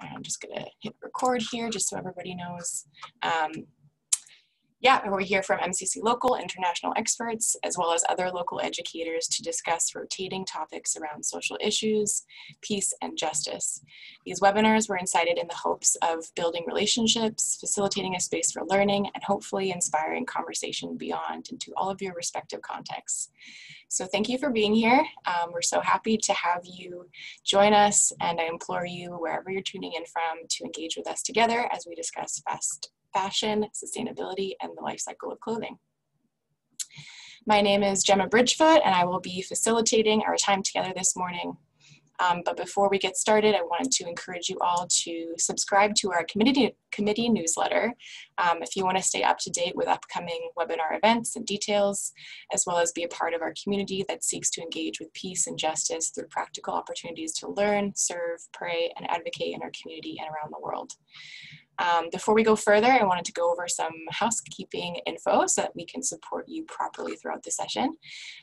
I'm just gonna hit record here just so everybody knows. Um, yeah, we're here from MCC local international experts, as well as other local educators to discuss rotating topics around social issues, peace, and justice. These webinars were incited in the hopes of building relationships, facilitating a space for learning, and hopefully inspiring conversation beyond into all of your respective contexts. So thank you for being here. Um, we're so happy to have you join us, and I implore you, wherever you're tuning in from, to engage with us together as we discuss fast fashion, sustainability, and the life cycle of clothing. My name is Gemma Bridgefoot, and I will be facilitating our time together this morning. Um, but before we get started, I wanted to encourage you all to subscribe to our committee, committee newsletter um, if you want to stay up to date with upcoming webinar events and details, as well as be a part of our community that seeks to engage with peace and justice through practical opportunities to learn, serve, pray, and advocate in our community and around the world. Um, before we go further, I wanted to go over some housekeeping info so that we can support you properly throughout the session.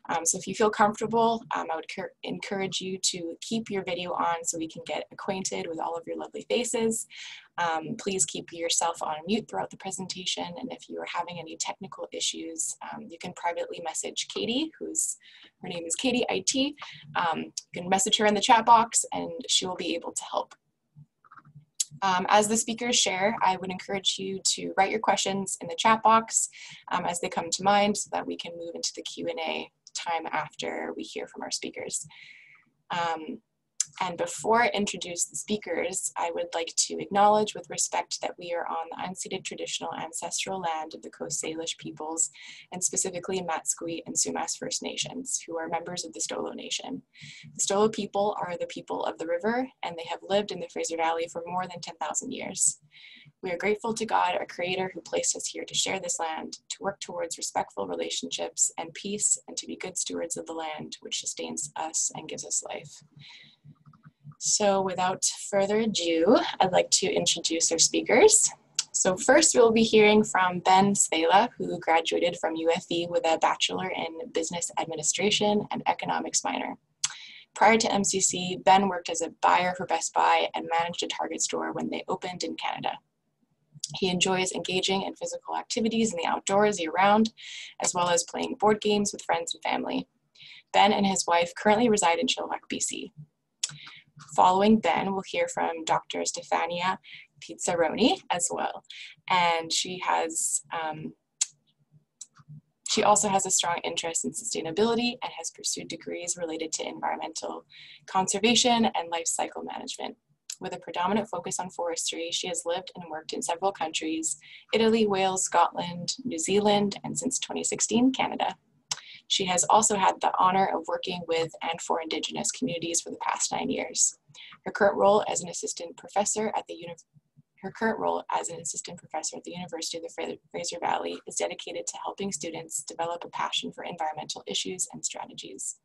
Um, so if you feel comfortable, um, I would encourage you to keep your video on so we can get acquainted with all of your lovely faces. Um, please keep yourself on mute throughout the presentation, and if you are having any technical issues, um, you can privately message Katie, who's, her name is Katie IT. Um, you can message her in the chat box and she will be able to help um, as the speakers share, I would encourage you to write your questions in the chat box um, as they come to mind so that we can move into the Q&A time after we hear from our speakers. Um, and before I introduce the speakers, I would like to acknowledge with respect that we are on the unceded traditional ancestral land of the Coast Salish peoples, and specifically Matsqui and Sumas First Nations, who are members of the Stolo Nation. The Stolo people are the people of the river, and they have lived in the Fraser Valley for more than 10,000 years. We are grateful to God, our Creator, who placed us here to share this land, to work towards respectful relationships and peace, and to be good stewards of the land, which sustains us and gives us life. So without further ado, I'd like to introduce our speakers. So first we'll be hearing from Ben Svehla, who graduated from UFV with a Bachelor in Business Administration and Economics minor. Prior to MCC, Ben worked as a buyer for Best Buy and managed a Target store when they opened in Canada. He enjoys engaging in physical activities in the outdoors year-round, as well as playing board games with friends and family. Ben and his wife currently reside in Chilliwack, BC. Following Ben, we'll hear from Dr. Stefania Pizzirani as well. And she has, um, she also has a strong interest in sustainability and has pursued degrees related to environmental conservation and life cycle management. With a predominant focus on forestry, she has lived and worked in several countries, Italy, Wales, Scotland, New Zealand, and since 2016, Canada. She has also had the honor of working with and for Indigenous communities for the past nine years. Her current role as an assistant professor at the Uni her current role as an assistant professor at the University of the Fraser Valley is dedicated to helping students develop a passion for environmental issues and strategies.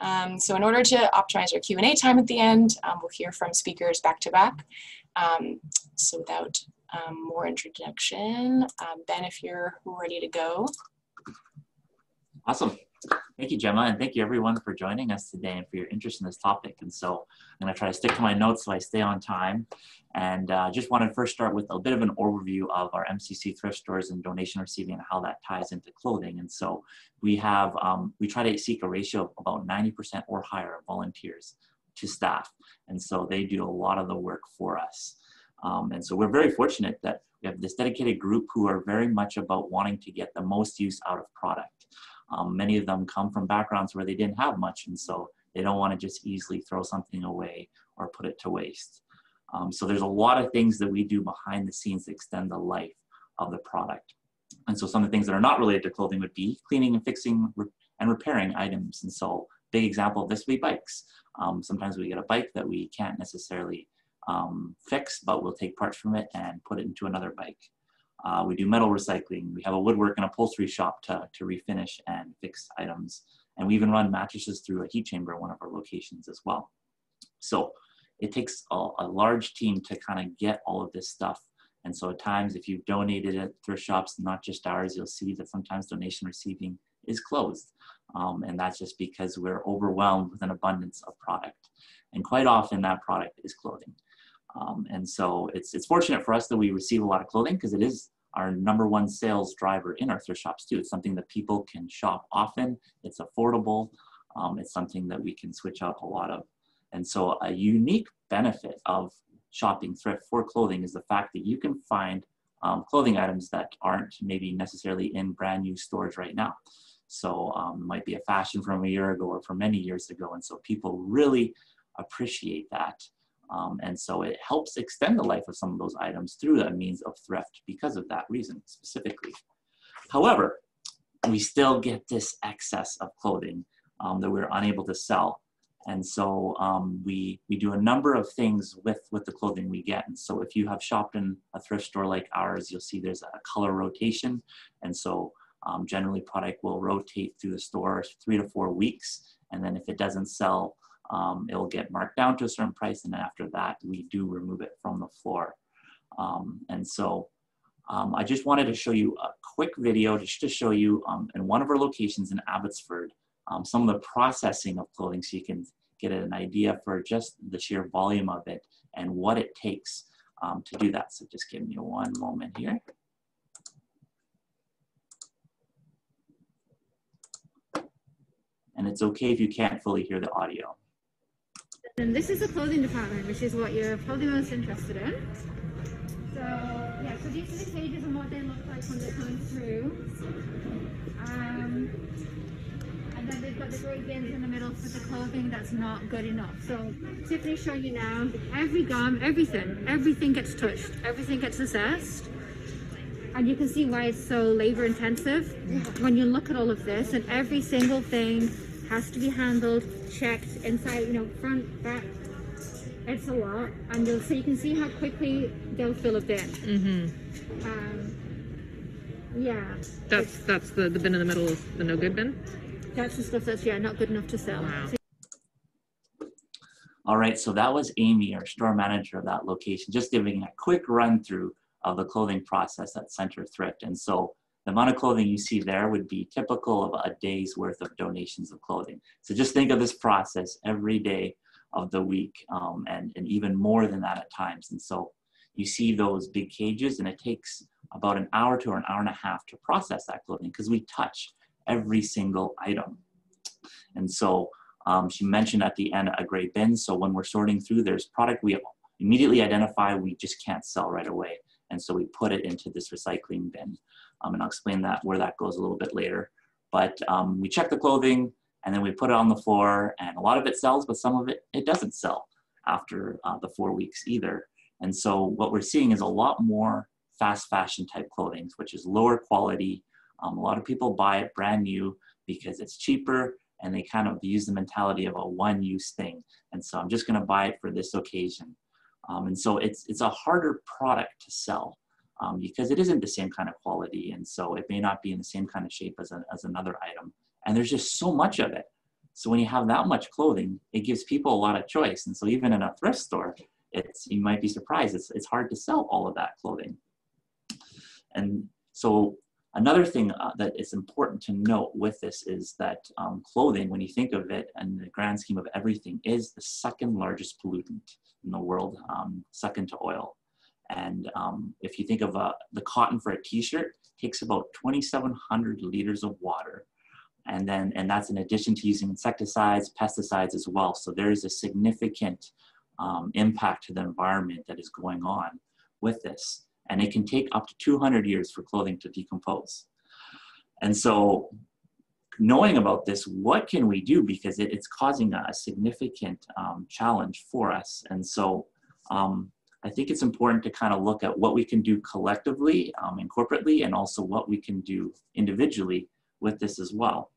Um, so in order to optimize our Q&A time at the end, um, we'll hear from speakers back to back. Um, so without um, more introduction, um, Ben, if you're ready to go. Awesome. Thank you, Gemma, and thank you everyone for joining us today and for your interest in this topic. And so I'm going to try to stick to my notes so I stay on time. And uh, just want to first start with a bit of an overview of our MCC thrift stores and donation receiving and how that ties into clothing. And so we have, um, we try to seek a ratio of about 90% or higher of volunteers to staff. And so they do a lot of the work for us. Um, and so we're very fortunate that we have this dedicated group who are very much about wanting to get the most use out of product. Um, many of them come from backgrounds where they didn't have much, and so they don't want to just easily throw something away or put it to waste. Um, so there's a lot of things that we do behind the scenes to extend the life of the product. And so some of the things that are not related to clothing would be cleaning and fixing and repairing items. And so big example of this would be bikes. Um, sometimes we get a bike that we can't necessarily um, fix, but we'll take parts from it and put it into another bike. Uh, we do metal recycling. We have a woodwork and upholstery shop to, to refinish and fix items. And we even run mattresses through a heat chamber at one of our locations as well. So it takes a, a large team to kind of get all of this stuff. And so at times, if you've donated at thrift shops, not just ours, you'll see that sometimes donation receiving is closed. Um, and that's just because we're overwhelmed with an abundance of product. And quite often that product is clothing. And so it's, it's fortunate for us that we receive a lot of clothing because it is our number one sales driver in our thrift shops too. It's something that people can shop often. It's affordable. Um, it's something that we can switch out a lot of. And so a unique benefit of shopping thrift for clothing is the fact that you can find um, clothing items that aren't maybe necessarily in brand new stores right now. So um, might be a fashion from a year ago or from many years ago. And so people really appreciate that. Um, and so it helps extend the life of some of those items through that means of thrift because of that reason specifically. However, we still get this excess of clothing um, that we're unable to sell. And so um, we, we do a number of things with, with the clothing we get. And so if you have shopped in a thrift store like ours, you'll see there's a color rotation. And so um, generally product will rotate through the store three to four weeks. And then if it doesn't sell, um, it will get marked down to a certain price. And after that, we do remove it from the floor. Um, and so um, I just wanted to show you a quick video just to show you um, in one of our locations in Abbotsford, um, some of the processing of clothing so you can get an idea for just the sheer volume of it and what it takes um, to do that. So just give me one moment here. And it's okay if you can't fully hear the audio. And this is the clothing department, which is what you're probably most interested in. So, yeah, so these are the cages and what they look like when they're coming through. Um, and then they've got the great bins in the middle for the clothing that's not good enough. So, Tiffany show you now, every garment, everything, everything gets touched, everything gets assessed. And you can see why it's so labor intensive when you look at all of this and every single thing has to be handled, checked inside, you know, front, back. It's a lot, and you'll so you can see how quickly they'll fill a bin. Mm-hmm. Um, yeah, That's that's the the bin in the middle is the no good bin. that's the stuff that's yeah not good enough to sell. Wow. So All right, so that was Amy, our store manager of that location, just giving a quick run through of the clothing process at Center Thrift. And so the amount of clothing you see there would be typical of a day's worth of donations of clothing. So just think of this process every day of the week um, and, and even more than that at times. And so you see those big cages and it takes about an hour to an hour and a half to process that clothing because we touch every single item. And so um, she mentioned at the end a gray bin. So when we're sorting through, there's product we immediately identify we just can't sell right away. And so we put it into this recycling bin. Um, and I'll explain that where that goes a little bit later. But um, we check the clothing and then we put it on the floor and a lot of it sells, but some of it, it doesn't sell after uh, the four weeks either. And so what we're seeing is a lot more fast fashion type clothing, which is lower quality. Um, a lot of people buy it brand new because it's cheaper and they kind of use the mentality of a one use thing. And so I'm just gonna buy it for this occasion. Um, and so it's, it's a harder product to sell um, because it isn't the same kind of quality. And so it may not be in the same kind of shape as, a, as another item. And there's just so much of it. So when you have that much clothing, it gives people a lot of choice. And so even in a thrift store, it's, you might be surprised, it's, it's hard to sell all of that clothing. And so another thing uh, that is important to note with this is that um, clothing, when you think of it in the grand scheme of everything, is the second largest pollutant in the world, um, second to oil. And um, if you think of uh, the cotton for a t-shirt, takes about 2,700 liters of water. And then, and that's in addition to using insecticides, pesticides as well. So there is a significant um, impact to the environment that is going on with this. And it can take up to 200 years for clothing to decompose. And so knowing about this, what can we do? Because it, it's causing a significant um, challenge for us. And so um, I think it's important to kind of look at what we can do collectively um, and corporately, and also what we can do individually with this as well.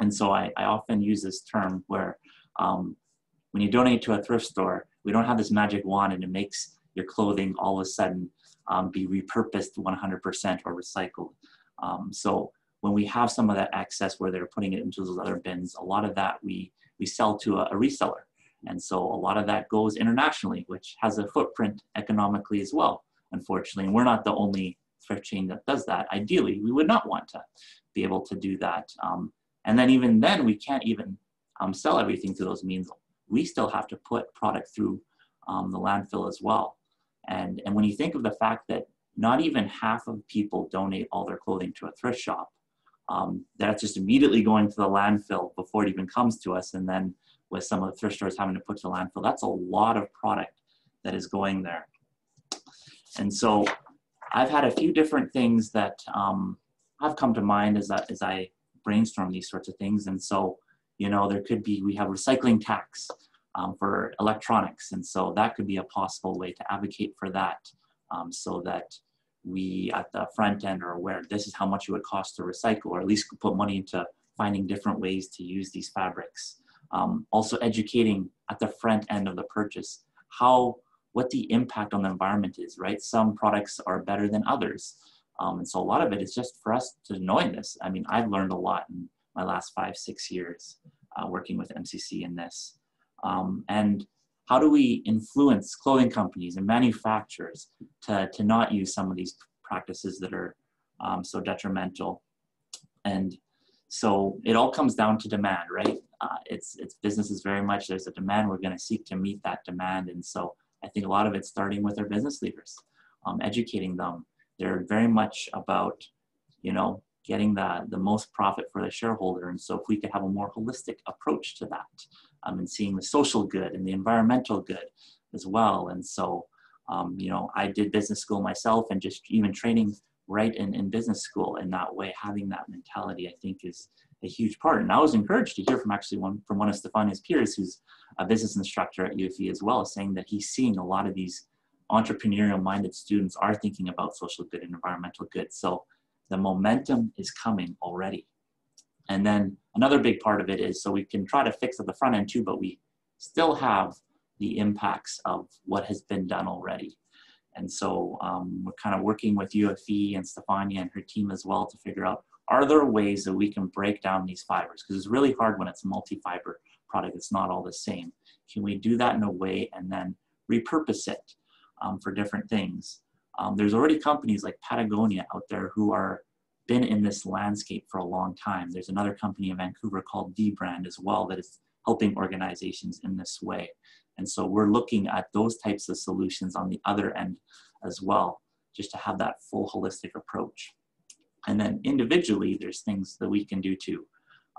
And so I, I often use this term where um, when you donate to a thrift store, we don't have this magic wand and it makes your clothing all of a sudden um, be repurposed 100% or recycled. Um, so when we have some of that excess where they're putting it into those other bins, a lot of that we, we sell to a, a reseller. And so a lot of that goes internationally, which has a footprint economically as well, unfortunately. And we're not the only thrift chain that does that. Ideally, we would not want to be able to do that. Um, and then even then, we can't even um, sell everything through those means. We still have to put product through um, the landfill as well. And, and when you think of the fact that not even half of people donate all their clothing to a thrift shop, um, that's just immediately going to the landfill before it even comes to us. And then with some of the thrift stores having to put to the landfill, that's a lot of product that is going there. And so I've had a few different things that um, have come to mind as I, as I brainstorm these sorts of things. And so, you know, there could be, we have recycling tax um, for electronics. And so that could be a possible way to advocate for that um, so that we at the front end are aware this is how much it would cost to recycle, or at least put money into finding different ways to use these fabrics. Um, also educating at the front end of the purchase how what the impact on the environment is, right? Some products are better than others. Um, and so a lot of it is just for us to knowing this. I mean, I've learned a lot in my last five, six years uh, working with MCC in this. Um, and how do we influence clothing companies and manufacturers to, to not use some of these practices that are um, so detrimental? And so it all comes down to demand, right? Uh, it's, it's businesses very much, there's a demand, we're gonna seek to meet that demand. And so I think a lot of it's starting with our business leaders, um, educating them. They're very much about, you know, getting the, the most profit for the shareholder. And so if we could have a more holistic approach to that um, and seeing the social good and the environmental good as well. And so, um, you know, I did business school myself and just even training right in, in business school in that way, having that mentality, I think is a huge part. And I was encouraged to hear from actually one from one of Stefania's peers who's a business instructor at UFV as well, saying that he's seeing a lot of these entrepreneurial minded students are thinking about social good and environmental good. So the momentum is coming already. And then another big part of it is so we can try to fix at the front end too, but we still have the impacts of what has been done already. And so um, we're kind of working with UFV and Stefania and her team as well to figure out are there ways that we can break down these fibers? Because it's really hard when it's multi-fiber product, it's not all the same. Can we do that in a way and then repurpose it um, for different things? Um, there's already companies like Patagonia out there who are been in this landscape for a long time. There's another company in Vancouver called Debrand as well that is helping organizations in this way. And so we're looking at those types of solutions on the other end as well, just to have that full holistic approach. And then individually, there's things that we can do too.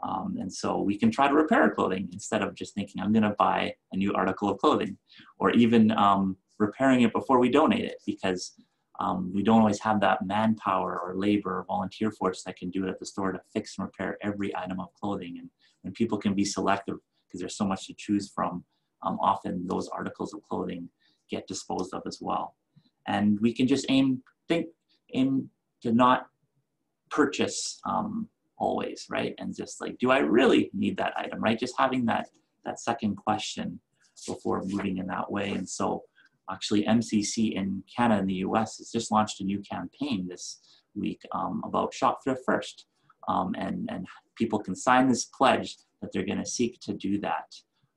Um, and so we can try to repair clothing instead of just thinking, I'm going to buy a new article of clothing, or even um, repairing it before we donate it, because um, we don't always have that manpower or labor or volunteer force that can do it at the store to fix and repair every item of clothing. And when people can be selective, because there's so much to choose from, um, often those articles of clothing get disposed of as well. And we can just aim, think, aim to not purchase um, always, right? And just like, do I really need that item, right? Just having that that second question before moving in that way. And so actually MCC in Canada and the US has just launched a new campaign this week um, about shop thrift first. Um, and, and people can sign this pledge that they're gonna seek to do that.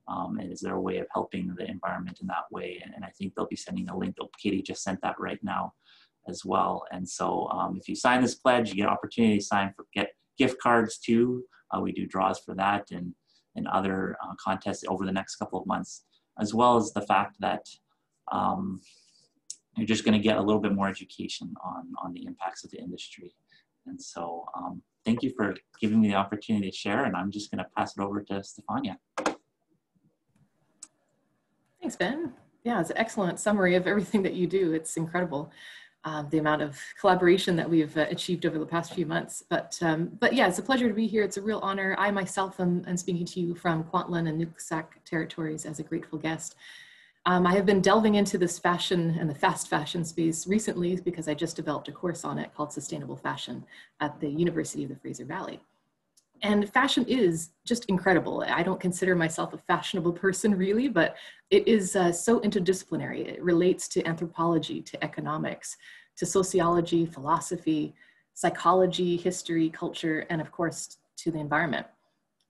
Um, and is there a way of helping the environment in that way? And, and I think they'll be sending a link. Oh, Katie just sent that right now as well. And so um, if you sign this pledge, you get opportunity to sign for get gift cards too. Uh, we do draws for that and, and other uh, contests over the next couple of months, as well as the fact that um, you're just going to get a little bit more education on, on the impacts of the industry. And so um, thank you for giving me the opportunity to share, and I'm just going to pass it over to Stefania. Thanks, Ben. Yeah, it's an excellent summary of everything that you do. It's incredible um, the amount of collaboration that we've uh, achieved over the past few months. But, um, but yeah, it's a pleasure to be here. It's a real honor. I myself am, am speaking to you from Kwantlen and Nooksack territories as a grateful guest. Um, I have been delving into this fashion and the fast fashion space recently because I just developed a course on it called Sustainable Fashion at the University of the Fraser Valley. And fashion is just incredible. I don't consider myself a fashionable person really, but it is uh, so interdisciplinary. It relates to anthropology, to economics, to sociology, philosophy, psychology, history, culture, and of course, to the environment.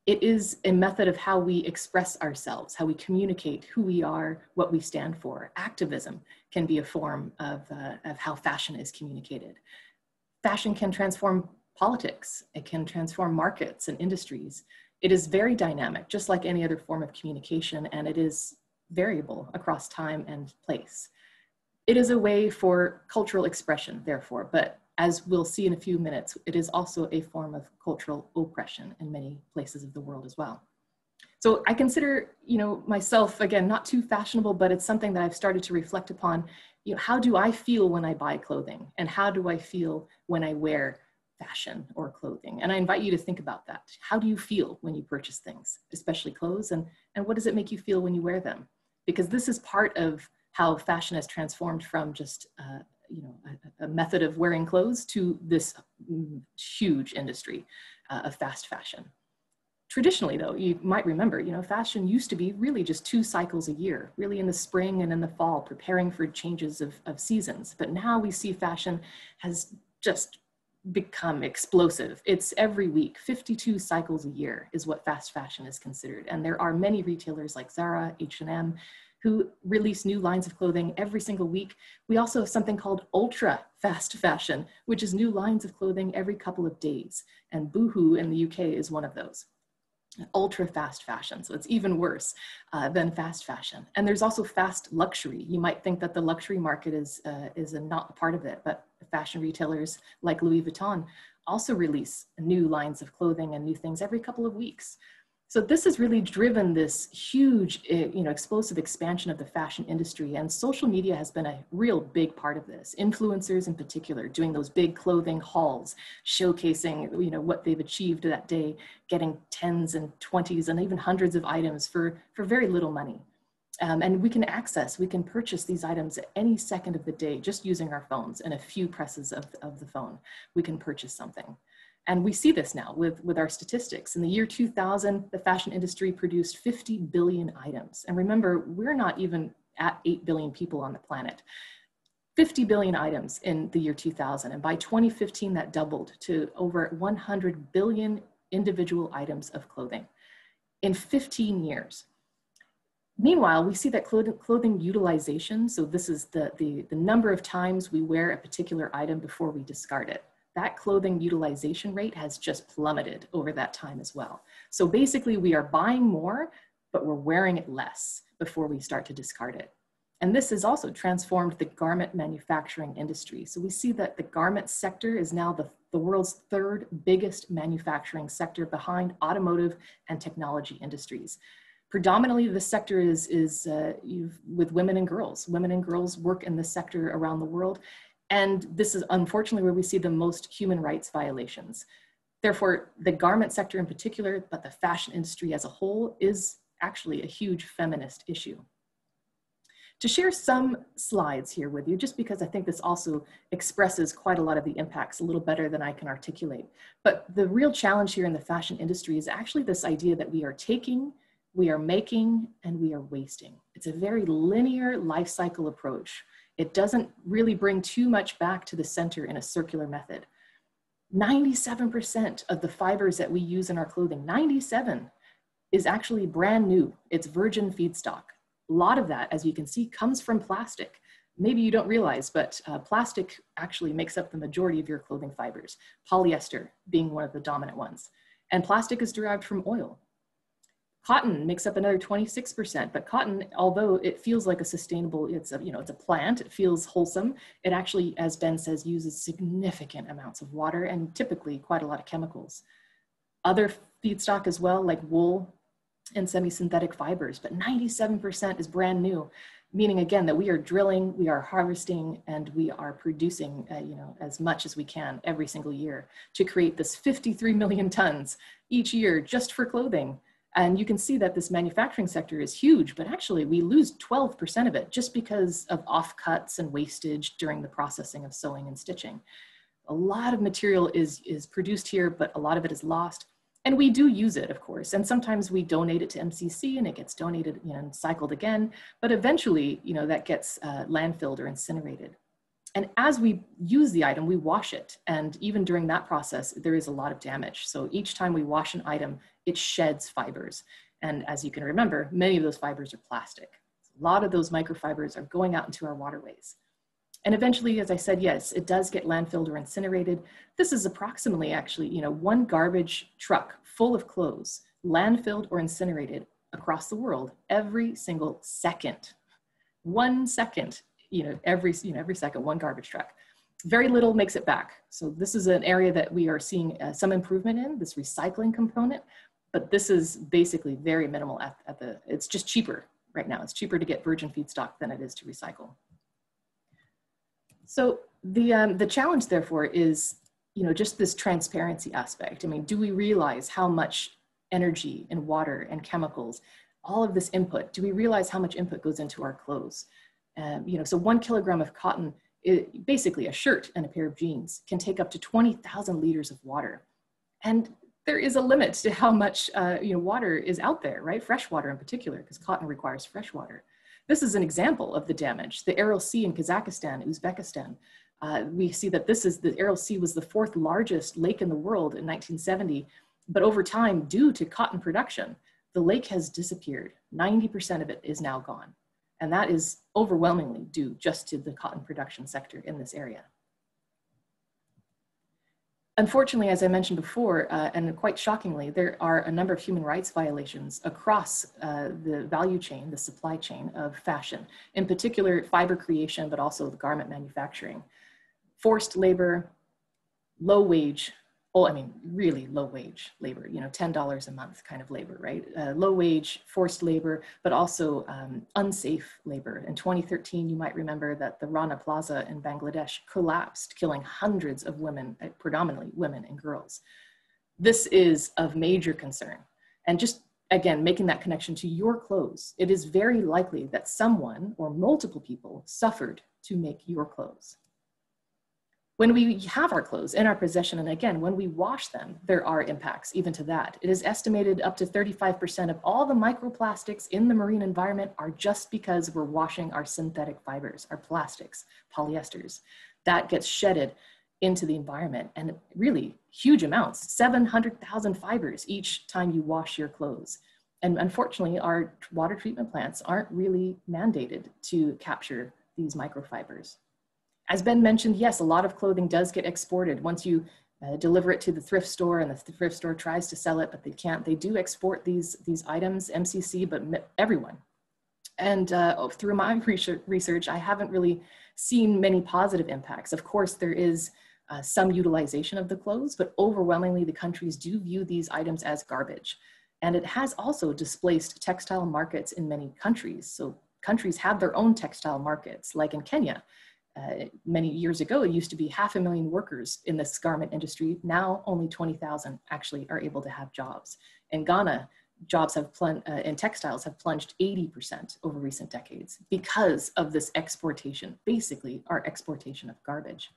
It is a method of how we express ourselves, how we communicate who we are, what we stand for. Activism can be a form of, uh, of how fashion is communicated. Fashion can transform politics, it can transform markets and industries. It is very dynamic, just like any other form of communication, and it is variable across time and place. It is a way for cultural expression, therefore, but as we'll see in a few minutes, it is also a form of cultural oppression in many places of the world as well. So I consider, you know, myself, again, not too fashionable, but it's something that I've started to reflect upon. You know, how do I feel when I buy clothing? And how do I feel when I wear fashion or clothing? And I invite you to think about that. How do you feel when you purchase things, especially clothes? And, and what does it make you feel when you wear them? Because this is part of how fashion has transformed from just uh, you know a, a, method of wearing clothes to this mm, huge industry uh, of fast fashion traditionally though you might remember you know fashion used to be really just two cycles a year really in the spring and in the fall preparing for changes of, of seasons but now we see fashion has just become explosive it's every week 52 cycles a year is what fast fashion is considered and there are many retailers like zara h&m who release new lines of clothing every single week. We also have something called ultra fast fashion, which is new lines of clothing every couple of days. And Boohoo in the UK is one of those. Ultra fast fashion, so it's even worse uh, than fast fashion. And there's also fast luxury. You might think that the luxury market is uh, is a not a part of it, but fashion retailers like Louis Vuitton also release new lines of clothing and new things every couple of weeks. So this has really driven this huge, eh, you know, explosive expansion of the fashion industry and social media has been a real big part of this. Influencers in particular doing those big clothing hauls, showcasing, you know, what they've achieved that day, getting tens and twenties and even hundreds of items for, for very little money. Um, and we can access, we can purchase these items at any second of the day just using our phones and a few presses of, of the phone. We can purchase something. And we see this now with, with our statistics. In the year 2000, the fashion industry produced 50 billion items. And remember, we're not even at 8 billion people on the planet. 50 billion items in the year 2000. And by 2015, that doubled to over 100 billion individual items of clothing in 15 years. Meanwhile, we see that clothing, clothing utilization, so this is the, the, the number of times we wear a particular item before we discard it that clothing utilization rate has just plummeted over that time as well. So basically we are buying more, but we're wearing it less before we start to discard it. And this has also transformed the garment manufacturing industry. So we see that the garment sector is now the, the world's third biggest manufacturing sector behind automotive and technology industries. Predominantly, the sector is, is uh, with women and girls. Women and girls work in this sector around the world, and this is unfortunately where we see the most human rights violations. Therefore, the garment sector in particular, but the fashion industry as a whole is actually a huge feminist issue. To share some slides here with you, just because I think this also expresses quite a lot of the impacts a little better than I can articulate. But the real challenge here in the fashion industry is actually this idea that we are taking, we are making, and we are wasting. It's a very linear life cycle approach it doesn't really bring too much back to the center in a circular method. 97% of the fibers that we use in our clothing, 97 is actually brand new. It's virgin feedstock. A lot of that, as you can see, comes from plastic. Maybe you don't realize, but uh, plastic actually makes up the majority of your clothing fibers, polyester being one of the dominant ones. And plastic is derived from oil. Cotton makes up another 26%, but cotton, although it feels like a sustainable, it's a, you know, it's a plant, it feels wholesome, it actually, as Ben says, uses significant amounts of water and typically quite a lot of chemicals. Other feedstock as well, like wool and semi-synthetic fibers, but 97% is brand new, meaning again that we are drilling, we are harvesting, and we are producing, uh, you know, as much as we can every single year to create this 53 million tons each year just for clothing. And you can see that this manufacturing sector is huge, but actually we lose 12% of it just because of offcuts and wastage during the processing of sewing and stitching. A lot of material is, is produced here, but a lot of it is lost. And we do use it, of course, and sometimes we donate it to MCC and it gets donated you know, and cycled again, but eventually you know, that gets uh, landfilled or incinerated. And as we use the item, we wash it. And even during that process, there is a lot of damage. So each time we wash an item, it sheds fibers. And as you can remember, many of those fibers are plastic. A lot of those microfibers are going out into our waterways. And eventually, as I said, yes, it does get landfilled or incinerated. This is approximately actually, you know, one garbage truck full of clothes landfilled or incinerated across the world every single second. One second you know, every, you know, every second, one garbage truck. Very little makes it back. So this is an area that we are seeing uh, some improvement in, this recycling component, but this is basically very minimal at, at the, it's just cheaper right now. It's cheaper to get virgin feedstock than it is to recycle. So the, um, the challenge therefore is, you know, just this transparency aspect. I mean, do we realize how much energy and water and chemicals, all of this input, do we realize how much input goes into our clothes? Um, you know, so one kilogram of cotton, it, basically a shirt and a pair of jeans can take up to 20,000 liters of water. And there is a limit to how much uh, you know, water is out there, right? Fresh water in particular, because cotton requires fresh water. This is an example of the damage. The Aral Sea in Kazakhstan, Uzbekistan, uh, we see that this is the Aral Sea was the fourth largest lake in the world in 1970, but over time, due to cotton production, the lake has disappeared. 90% of it is now gone. And that is overwhelmingly due just to the cotton production sector in this area. Unfortunately, as I mentioned before, uh, and quite shockingly, there are a number of human rights violations across uh, the value chain, the supply chain of fashion, in particular fiber creation, but also the garment manufacturing. Forced labor, low wage I mean, really low wage labor, you know, $10 a month kind of labor, right? Uh, low wage, forced labor, but also um, unsafe labor. In 2013, you might remember that the Rana Plaza in Bangladesh collapsed, killing hundreds of women, uh, predominantly women and girls. This is of major concern. And just again, making that connection to your clothes, it is very likely that someone or multiple people suffered to make your clothes. When we have our clothes in our possession, and again, when we wash them, there are impacts even to that. It is estimated up to 35% of all the microplastics in the marine environment are just because we're washing our synthetic fibers, our plastics, polyesters. That gets shedded into the environment and really huge amounts 700,000 fibers each time you wash your clothes. And unfortunately, our water treatment plants aren't really mandated to capture these microfibers. As Ben mentioned, yes, a lot of clothing does get exported. Once you uh, deliver it to the thrift store and the thrift store tries to sell it, but they can't, they do export these, these items, MCC, but everyone. And uh, oh, through my research, I haven't really seen many positive impacts. Of course, there is uh, some utilization of the clothes, but overwhelmingly the countries do view these items as garbage. And it has also displaced textile markets in many countries. So countries have their own textile markets, like in Kenya, uh, many years ago, it used to be half a million workers in this garment industry. Now only 20,000 actually are able to have jobs. In Ghana, jobs have plunged, uh, in textiles have plunged 80% over recent decades because of this exportation, basically our exportation of garbage.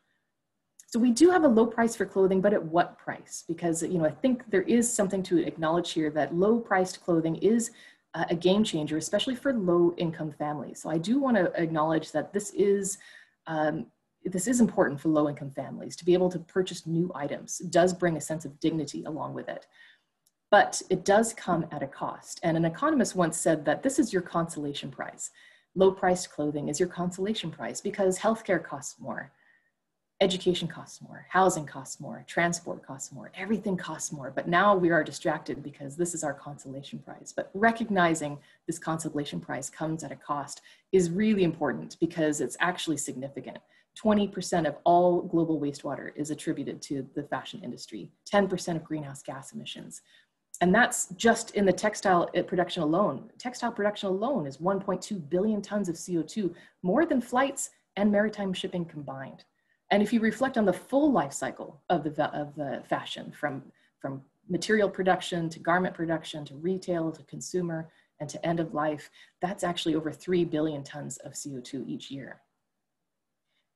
So we do have a low price for clothing, but at what price? Because you know, I think there is something to acknowledge here that low priced clothing is a game changer, especially for low income families. So I do want to acknowledge that this is um, this is important for low income families. To be able to purchase new items it does bring a sense of dignity along with it. But it does come at a cost. And an economist once said that this is your consolation prize low priced clothing is your consolation prize because healthcare costs more education costs more housing costs more transport costs more everything costs more. But now we are distracted because this is our consolation prize. But recognizing this consolation prize comes at a cost is really important because it's actually significant. 20% of all global wastewater is attributed to the fashion industry 10% of greenhouse gas emissions. And that's just in the textile uh, production alone. Textile production alone is 1.2 billion tons of co2 more than flights and maritime shipping combined and if you reflect on the full life cycle of the, of the fashion, from, from material production to garment production to retail to consumer and to end of life, that's actually over 3 billion tons of CO2 each year.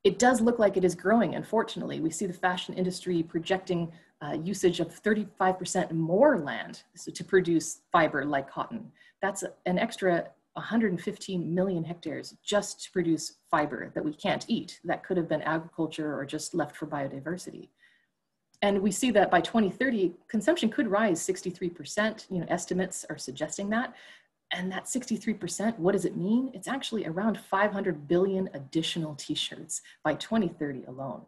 It does look like it is growing, unfortunately. We see the fashion industry projecting uh, usage of 35% more land to produce fiber like cotton. That's an extra 115 million hectares just to produce fiber that we can't eat that could have been agriculture or just left for biodiversity. And we see that by 2030, consumption could rise 63%. You know, estimates are suggesting that. And that 63%, what does it mean? It's actually around 500 billion additional t-shirts by 2030 alone.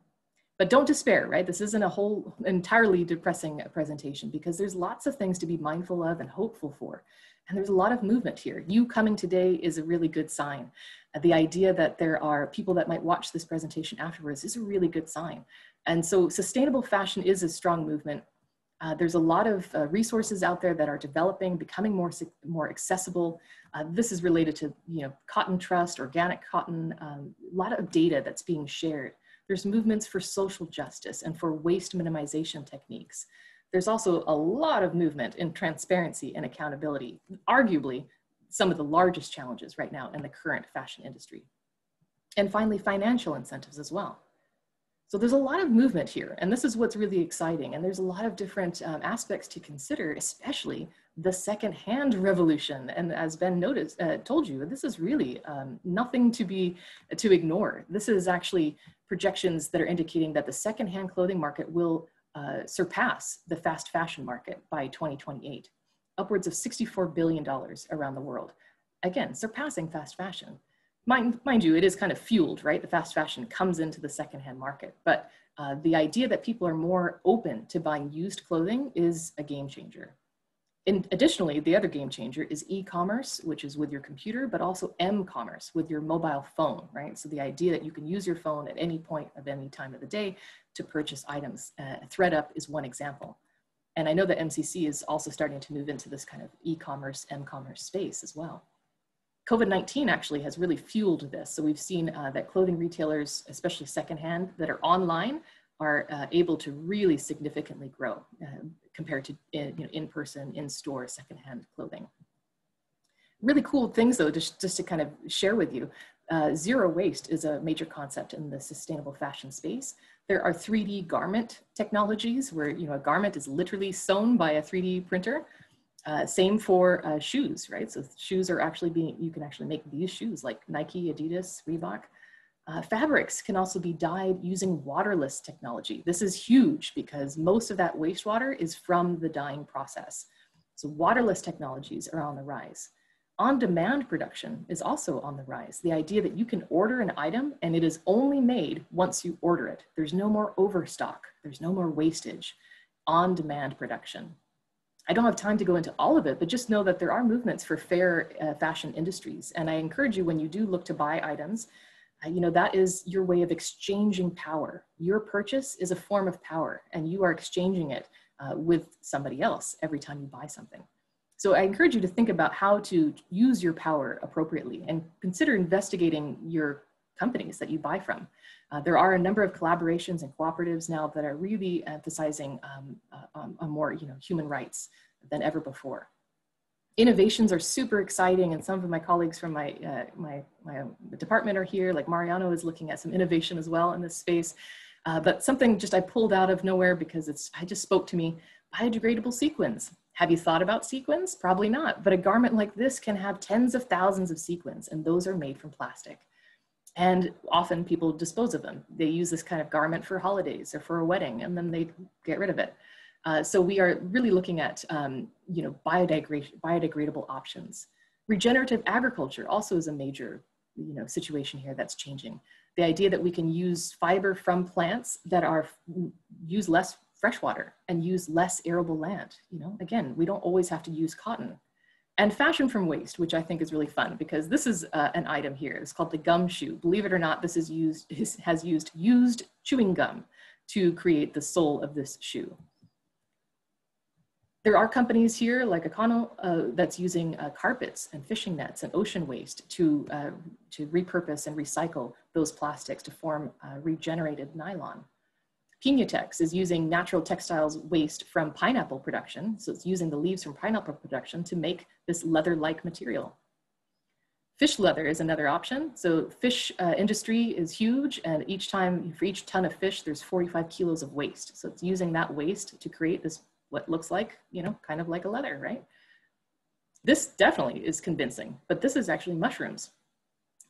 But don't despair, right? This isn't a whole entirely depressing presentation because there's lots of things to be mindful of and hopeful for. And there's a lot of movement here. You coming today is a really good sign. Uh, the idea that there are people that might watch this presentation afterwards is a really good sign. And so sustainable fashion is a strong movement. Uh, there's a lot of uh, resources out there that are developing, becoming more, more accessible. Uh, this is related to you know, cotton trust, organic cotton, um, a lot of data that's being shared. There's movements for social justice and for waste minimization techniques. There's also a lot of movement in transparency and accountability, arguably some of the largest challenges right now in the current fashion industry. And finally, financial incentives as well. So there's a lot of movement here, and this is what's really exciting. And there's a lot of different um, aspects to consider, especially the second-hand revolution. And as Ben noticed, uh, told you, this is really um, nothing to be to ignore. This is actually projections that are indicating that the second-hand clothing market will uh, surpass the fast fashion market by 2028, upwards of $64 billion around the world. Again, surpassing fast fashion mind, mind you, it is kind of fueled, right? The fast fashion comes into the secondhand market, but uh, the idea that people are more open to buying used clothing is a game changer. And additionally, the other game changer is e-commerce, which is with your computer, but also m-commerce with your mobile phone, right? So the idea that you can use your phone at any point of any time of the day to purchase items. Uh, ThredUp is one example. And I know that MCC is also starting to move into this kind of e-commerce, m-commerce space as well. COVID-19 actually has really fueled this. So we've seen uh, that clothing retailers, especially secondhand, that are online, are uh, able to really significantly grow uh, compared to in, you know, in-person, in-store secondhand clothing. Really cool things though, just, just to kind of share with you. Uh, zero waste is a major concept in the sustainable fashion space. There are 3D garment technologies where you know a garment is literally sewn by a 3D printer. Uh, same for uh, shoes, right? So shoes are actually being, you can actually make these shoes like Nike, Adidas, Reebok. Uh, fabrics can also be dyed using waterless technology. This is huge because most of that wastewater is from the dyeing process. So waterless technologies are on the rise. On-demand production is also on the rise. The idea that you can order an item and it is only made once you order it. There's no more overstock. There's no more wastage. On-demand production. I don't have time to go into all of it, but just know that there are movements for fair uh, fashion industries. And I encourage you when you do look to buy items, you know, that is your way of exchanging power. Your purchase is a form of power and you are exchanging it uh, with somebody else every time you buy something. So I encourage you to think about how to use your power appropriately and consider investigating your companies that you buy from. Uh, there are a number of collaborations and cooperatives now that are really emphasizing um, uh, um, more you know, human rights than ever before. Innovations are super exciting and some of my colleagues from my, uh, my, my department are here, like Mariano is looking at some innovation as well in this space. Uh, but something just I pulled out of nowhere because it's, I just spoke to me, biodegradable sequins. Have you thought about sequins? Probably not, but a garment like this can have tens of thousands of sequins and those are made from plastic. And often people dispose of them. They use this kind of garment for holidays or for a wedding, and then they get rid of it. Uh, so we are really looking at, um, you know, biodegrad biodegradable options. Regenerative agriculture also is a major, you know, situation here that's changing. The idea that we can use fiber from plants that are use less fresh water and use less arable land. You know, again, we don't always have to use cotton and fashion from waste, which I think is really fun because this is uh, an item here. It's called the gum shoe. Believe it or not, this is used has used used chewing gum to create the sole of this shoe. There are companies here like Econyl uh, that's using uh, carpets and fishing nets and ocean waste to, uh, to repurpose and recycle those plastics to form uh, regenerated nylon. Piñatex is using natural textiles waste from pineapple production. So it's using the leaves from pineapple production to make this leather-like material. Fish leather is another option. So fish uh, industry is huge and each time, for each ton of fish, there's 45 kilos of waste. So it's using that waste to create this, what looks like, you know, kind of like a leather, right? This definitely is convincing, but this is actually mushrooms.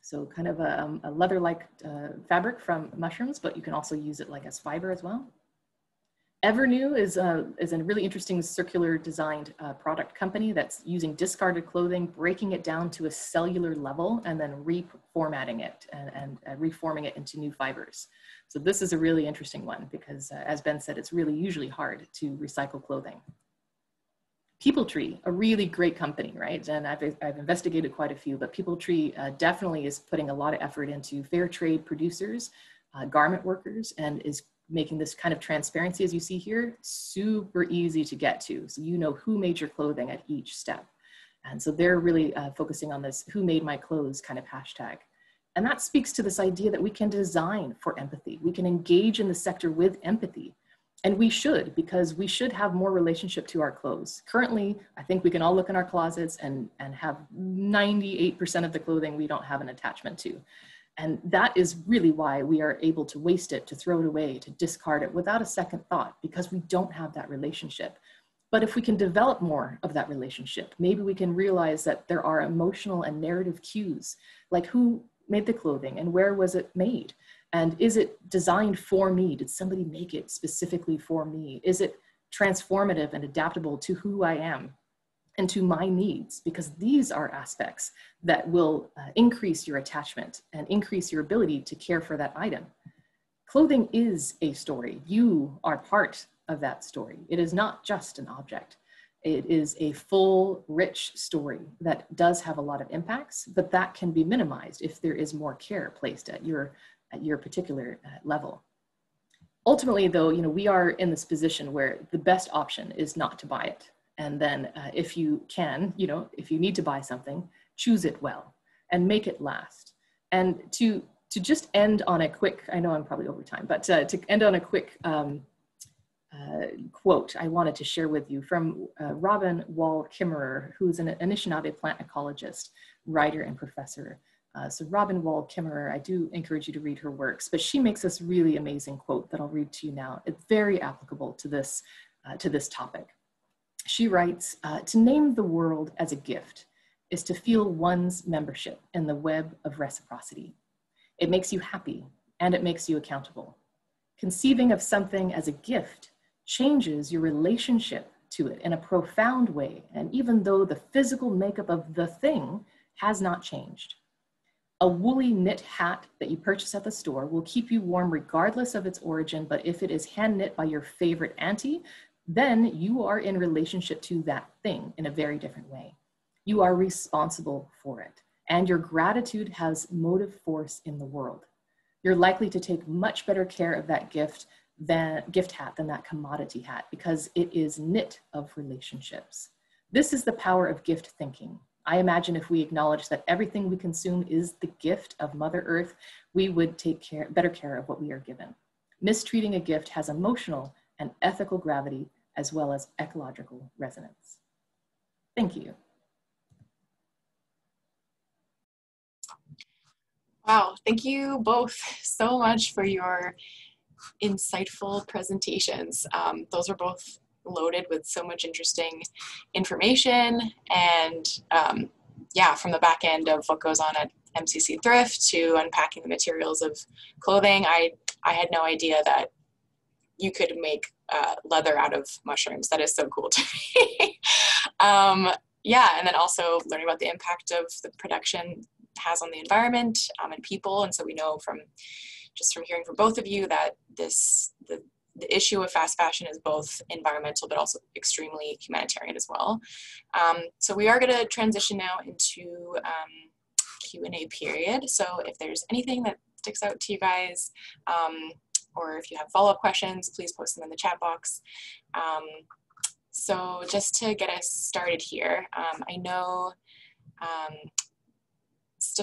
So kind of a, um, a leather-like uh, fabric from mushrooms, but you can also use it like as fiber as well. Evrnu is a, is a really interesting circular designed uh, product company that's using discarded clothing, breaking it down to a cellular level, and then reformatting it and, and uh, reforming it into new fibers. So this is a really interesting one because uh, as Ben said, it's really usually hard to recycle clothing. People Tree, a really great company, right? And I've, I've investigated quite a few, but People Tree uh, definitely is putting a lot of effort into fair trade producers, uh, garment workers, and is making this kind of transparency, as you see here, super easy to get to. So you know who made your clothing at each step. And so they're really uh, focusing on this who made my clothes kind of hashtag. And that speaks to this idea that we can design for empathy. We can engage in the sector with empathy and we should because we should have more relationship to our clothes currently i think we can all look in our closets and and have 98% of the clothing we don't have an attachment to and that is really why we are able to waste it to throw it away to discard it without a second thought because we don't have that relationship but if we can develop more of that relationship maybe we can realize that there are emotional and narrative cues like who made the clothing and where was it made and is it designed for me? Did somebody make it specifically for me? Is it transformative and adaptable to who I am and to my needs? Because these are aspects that will uh, increase your attachment and increase your ability to care for that item. Clothing is a story. You are part of that story. It is not just an object. It is a full, rich story that does have a lot of impacts, but that can be minimized if there is more care placed at your at your particular uh, level. Ultimately, though, you know, we are in this position where the best option is not to buy it. And then uh, if you can, you know, if you need to buy something, choose it well and make it last. And to, to just end on a quick, I know I'm probably over time, but uh, to end on a quick um, uh, quote I wanted to share with you from uh, Robin Wall Kimmerer, who's an Anishinaabe plant ecologist, writer, and professor. Uh, so Robin Wall Kimmerer, I do encourage you to read her works, but she makes this really amazing quote that I'll read to you now. It's very applicable to this, uh, to this topic. She writes, uh, to name the world as a gift is to feel one's membership in the web of reciprocity. It makes you happy and it makes you accountable. Conceiving of something as a gift changes your relationship to it in a profound way. And even though the physical makeup of the thing has not changed, a woolly knit hat that you purchase at the store will keep you warm regardless of its origin, but if it is hand knit by your favorite auntie, then you are in relationship to that thing in a very different way. You are responsible for it, and your gratitude has motive force in the world. You're likely to take much better care of that gift than gift hat than that commodity hat because it is knit of relationships. This is the power of gift thinking. I imagine if we acknowledge that everything we consume is the gift of Mother Earth, we would take care, better care of what we are given. Mistreating a gift has emotional and ethical gravity as well as ecological resonance. Thank you. Wow, thank you both so much for your insightful presentations. Um, those were both loaded with so much interesting information and um, yeah, from the back end of what goes on at MCC Thrift to unpacking the materials of clothing, I, I had no idea that you could make uh, leather out of mushrooms. That is so cool to me. um, yeah, and then also learning about the impact of the production has on the environment um, and people. And so we know from just from hearing from both of you that this the the issue of fast fashion is both environmental but also extremely humanitarian as well. Um, so we are going to transition now into um, Q&A period. So if there's anything that sticks out to you guys, um, or if you have follow-up questions, please post them in the chat box. Um, so just to get us started here, um, I know, um,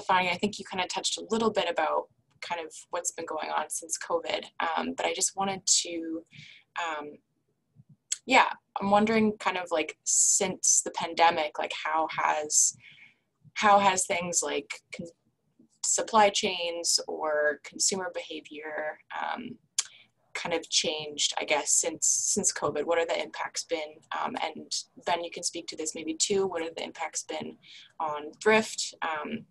I think you kind of touched a little bit about kind of what's been going on since COVID. Um, but I just wanted to, um, yeah, I'm wondering kind of like since the pandemic, like how has how has things like supply chains or consumer behavior um, kind of changed, I guess, since since COVID? What are the impacts been? Um, and Ben, you can speak to this maybe too. What are the impacts been on thrift? Um,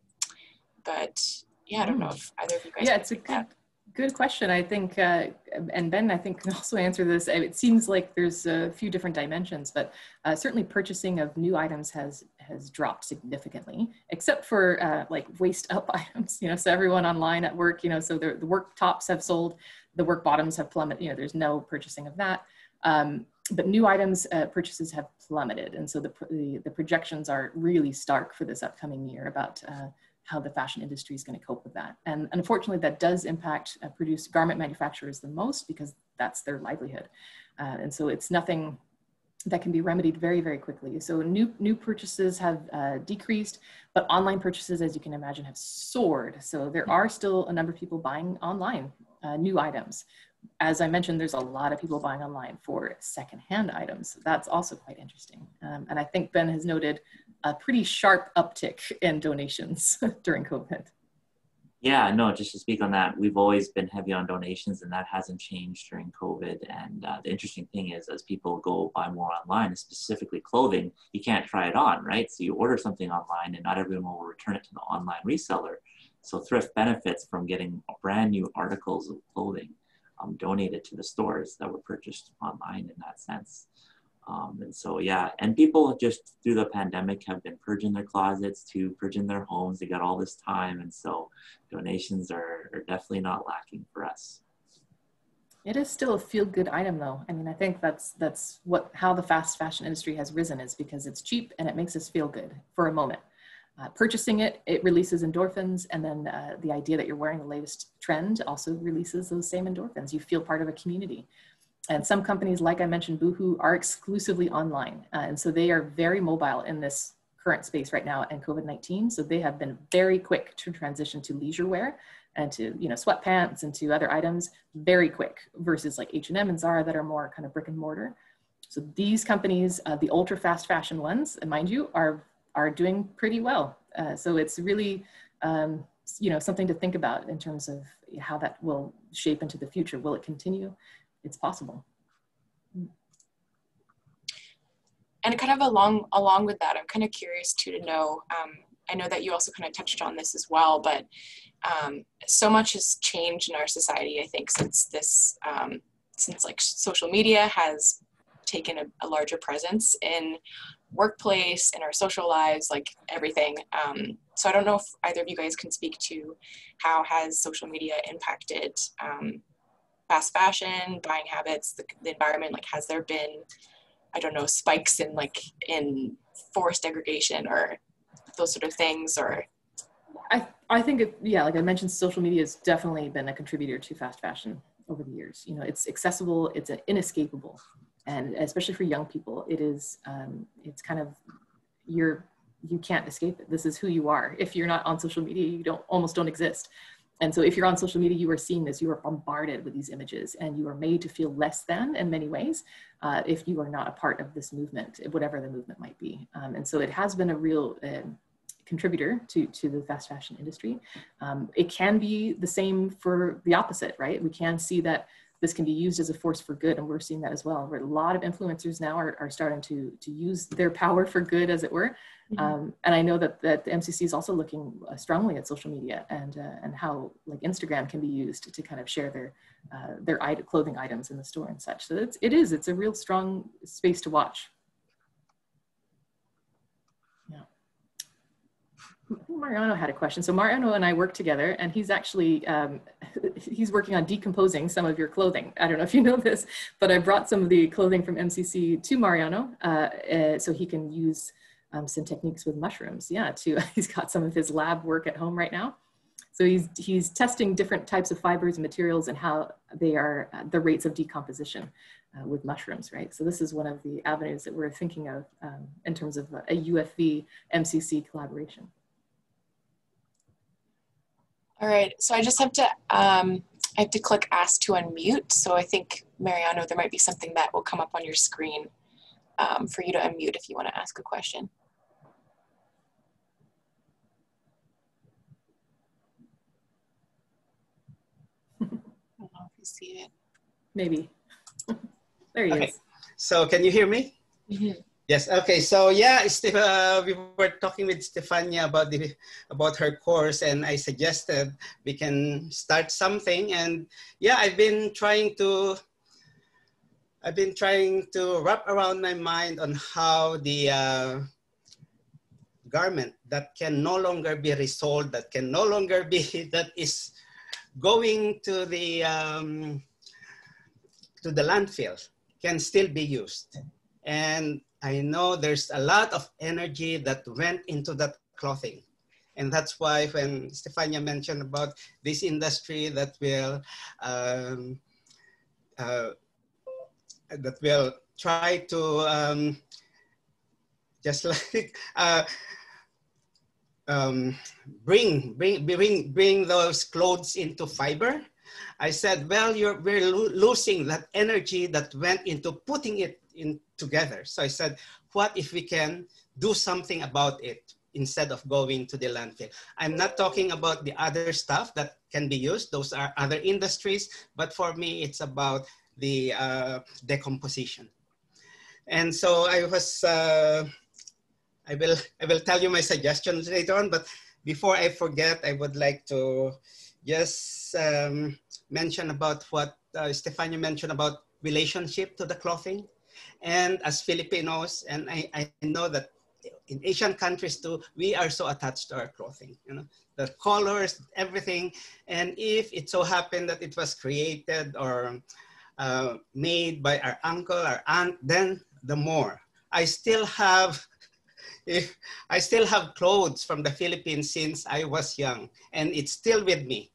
but yeah, I don't know if either of you guys. Yeah, it's a good, that. good question. I think, uh, and Ben, I think can also answer this. It seems like there's a few different dimensions, but uh, certainly purchasing of new items has has dropped significantly, except for uh, like waist up items. You know, so everyone online at work, you know, so the, the work tops have sold, the work bottoms have plummeted. You know, there's no purchasing of that. Um, but new items uh, purchases have plummeted. And so the, the, the, projections are really stark for this upcoming year about uh, how the fashion industry is going to cope with that. And unfortunately, that does impact uh, produce garment manufacturers the most because that's their livelihood. Uh, and so it's nothing that can be remedied very, very quickly. So new, new purchases have uh, decreased, but online purchases, as you can imagine, have soared. So there are still a number of people buying online uh, new items. As I mentioned, there's a lot of people buying online for secondhand items. That's also quite interesting. Um, and I think Ben has noted a pretty sharp uptick in donations during COVID. Yeah, no, just to speak on that, we've always been heavy on donations and that hasn't changed during COVID. And uh, the interesting thing is, as people go buy more online, specifically clothing, you can't try it on, right? So you order something online and not everyone will return it to the online reseller. So Thrift benefits from getting brand new articles of clothing um, donated to the stores that were purchased online in that sense. Um, and so, yeah, and people just through the pandemic have been purging their closets to purging their homes. They got all this time. And so donations are, are definitely not lacking for us. It is still a feel good item though. I mean, I think that's, that's what, how the fast fashion industry has risen is because it's cheap and it makes us feel good for a moment. Uh, purchasing it, it releases endorphins, and then uh, the idea that you're wearing the latest trend also releases those same endorphins. You feel part of a community. And some companies, like I mentioned, Boohoo, are exclusively online. Uh, and so they are very mobile in this current space right now and COVID-19. So they have been very quick to transition to leisure wear and to, you know, sweatpants and to other items very quick versus like H&M and Zara that are more kind of brick and mortar. So these companies, uh, the ultra fast fashion ones, and mind you, are, are doing pretty well. Uh, so it's really, um, you know, something to think about in terms of how that will shape into the future. Will it continue? It's possible. And kind of along along with that, I'm kind of curious too to know. Um, I know that you also kind of touched on this as well, but um, so much has changed in our society. I think since this, um, since like social media has taken a, a, larger presence in workplace, in our social lives, like everything. Um, so I don't know if either of you guys can speak to how has social media impacted um, fast fashion, buying habits, the, the environment, like has there been, I don't know, spikes in like in forest degradation or those sort of things or? I, I think, it, yeah, like I mentioned, social media has definitely been a contributor to fast fashion over the years. You know, it's accessible, it's inescapable. And especially for young people, it is, um, it's kind of, you're, you can't escape it. This is who you are. If you're not on social media, you don't, almost don't exist. And so if you're on social media, you are seeing this, you are bombarded with these images and you are made to feel less than in many ways uh, if you are not a part of this movement, whatever the movement might be. Um, and so it has been a real uh, contributor to, to the fast fashion industry. Um, it can be the same for the opposite, right? We can see that this can be used as a force for good and we're seeing that as well where a lot of influencers now are, are starting to to use their power for good as it were mm-hmm. um, and i know that that the mcc is also looking uh, strongly at social media and uh, and how like instagram can be used to, to kind of share their uh, their clothing items in the store and such so it's it is it's a real strong space to watch Mariano had a question. So Mariano and I work together and he's actually, um, he's working on decomposing some of your clothing. I don't know if you know this, but I brought some of the clothing from MCC to Mariano uh, uh, so he can use um, some techniques with mushrooms. Yeah, to, he's got some of his lab work at home right now. So he's, he's testing different types of fibers and materials and how they are, uh, the rates of decomposition uh, with mushrooms, right? So this is one of the avenues that we're thinking of um, in terms of a UFV MCC collaboration. All right, so I just have to, um, I have to click ask to unmute. So I think, Mariano, there might be something that will come up on your screen um, for you to unmute if you want to ask a question. I don't know if you see it. Maybe. there he okay. is. So can you hear me? Mm -hmm. Yes. Okay. So yeah, uh, we were talking with Stefania about the about her course, and I suggested we can start something. And yeah, I've been trying to. I've been trying to wrap around my mind on how the uh, garment that can no longer be resold, that can no longer be that is going to the um, to the landfill can still be used. And I know there's a lot of energy that went into that clothing. And that's why when Stefania mentioned about this industry that will um, uh, that will try to um, just like uh, um, bring bring bring bring those clothes into fiber. I said, well, you're we're lo losing that energy that went into putting it in together. So I said, what if we can do something about it instead of going to the landfill? I'm not talking about the other stuff that can be used. Those are other industries. But for me, it's about the uh, decomposition. And so I was, uh, I will, I will tell you my suggestions later on, but before I forget, I would like to just um, mention about what uh, Stefania mentioned about relationship to the clothing. And as Filipinos, and I, I know that in Asian countries too, we are so attached to our clothing, you know, the colors, everything. And if it so happened that it was created or uh, made by our uncle, our aunt, then the more. I still have, if I still have clothes from the Philippines since I was young, and it's still with me.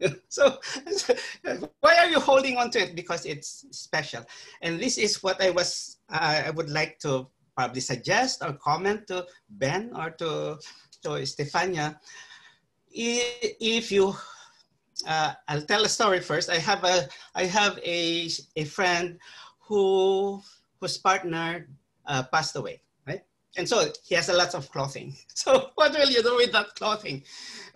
so why are you holding on to it? Because it's special. And this is what I was, uh, I would like to probably suggest or comment to Ben or to, to Stefania. If you, uh, I'll tell a story first. I have a, I have a, a friend who, whose partner uh, passed away, right? And so he has a lot of clothing. So what will you do with that clothing?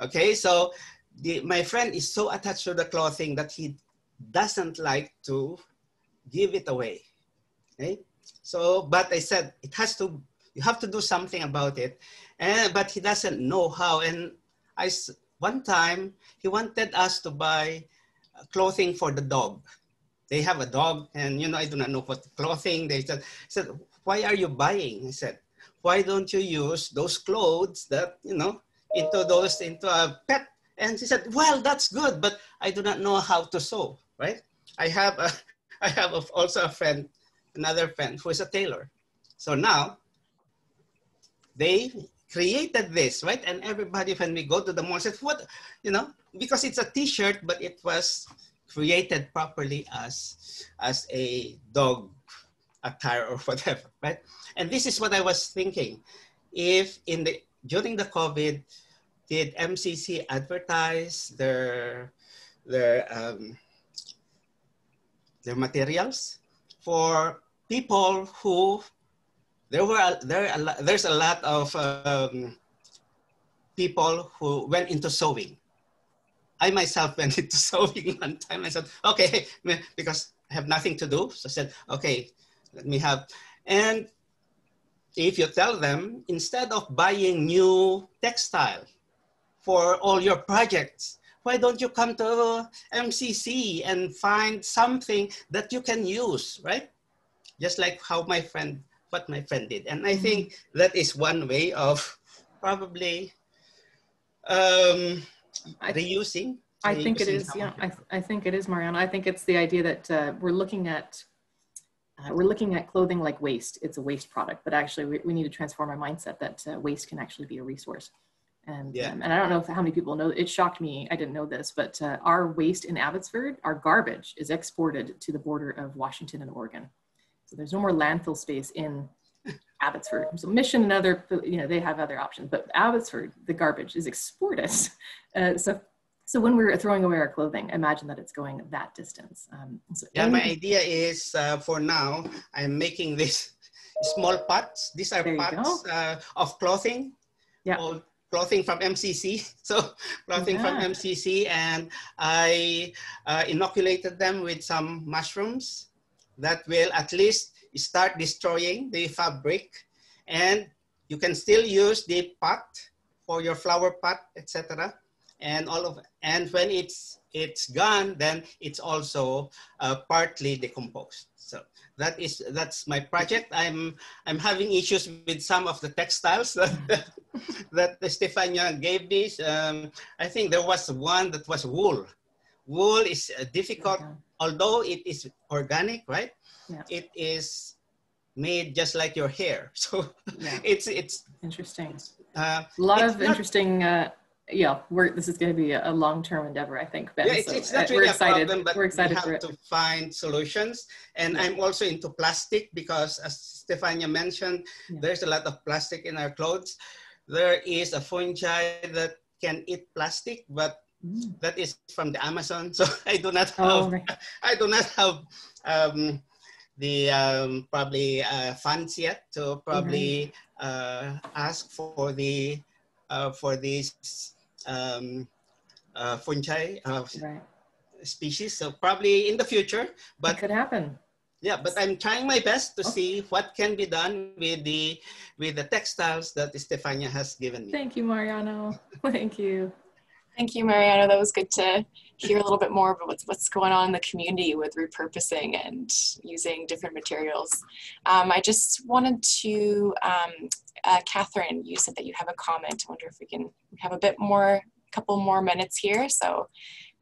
Okay, so the, my friend is so attached to the clothing that he doesn't like to give it away. Okay? So, but I said it has to, you have to do something about it. And, but he doesn't know how. And I, one time he wanted us to buy clothing for the dog. They have a dog and, you know, I do not know what clothing. They said, said, why are you buying? I said, why don't you use those clothes that, you know, into those, into a pet and she said, well, that's good, but I do not know how to sew, right? I have, a, I have also a friend, another friend who is a tailor. So now they created this, right? And everybody, when we go to the mall, says, what, you know, because it's a t-shirt, but it was created properly as, as a dog attire or whatever, right? And this is what I was thinking. If in the, during the COVID, did MCC advertise their their um, their materials for people who there were there there's a lot of um, people who went into sewing. I myself went into sewing one time. I said, okay, because I have nothing to do. So I said, okay, let me have. And if you tell them, instead of buying new textile, for all your projects. Why don't you come to MCC and find something that you can use, right? Just like how my friend, what my friend did. And I think that is one way of probably um, I, reusing. I think it is, yeah, I, I think it is, Mariano. I think it's the idea that uh, we're looking at uh, we're looking at clothing like waste. It's a waste product, but actually we, we need to transform our mindset that uh, waste can actually be a resource. And, yeah. um, and I don't know if, how many people know, it shocked me, I didn't know this, but uh, our waste in Abbotsford, our garbage is exported to the border of Washington and Oregon. So there's no more landfill space in Abbotsford. So Mission and other, you know, they have other options, but Abbotsford, the garbage is exported. Uh, so, so when we're throwing away our clothing, imagine that it's going that distance. Um, so yeah, my idea is uh, for now, I'm making this small pots. These are pots uh, of clothing. Yeah clothing from MCC. So clothing yeah. from MCC, and I uh, inoculated them with some mushrooms that will at least start destroying the fabric, and you can still use the pot for your flower pot, etc. And all of and when it's it's gone, then it's also uh, partly decomposed. So that is that's my project. I'm I'm having issues with some of the textiles that that Stefania gave me. Um, I think there was one that was wool. Wool is uh, difficult although it is organic, right? Yeah. It is made just like your hair. So Yeah. it's it's Interesting. uh, A lot of interesting. Uh, yeah, we're, this is going to be a, a long-term endeavor, I think. Ben. yeah, it's, so, it's not uh, really we're a excited. problem, but we're excited we have to find solutions. And Yeah. I'm also into plastic because, as Stefania mentioned, Yeah. there's a lot of plastic in our clothes. There is a fungi that can eat plastic, but Mm. that is from the Amazon. So I do not have Oh, right. I do not have um, the um, probably uh, funds yet to probably uh, ask for the uh, for these um, uh, fungi uh, right. species. So probably in the future, It but could happen. yeah, but I'm trying my best to Oh. see what can be done with the with the textiles that Stefania has given me. Thank you, Mariano. Thank you. Thank you, Mariano. That was good to hear a little bit more about what's, what's going on in the community with repurposing and using different materials. Um, I just wanted to, um, uh, Catherine, you said that you have a comment. I wonder if we can have a bit more, a couple more minutes here so